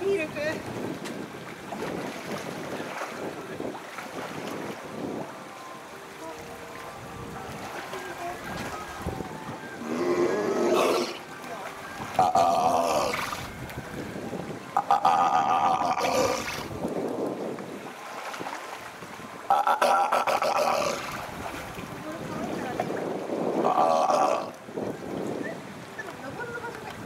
Hilfe! Uh-oh.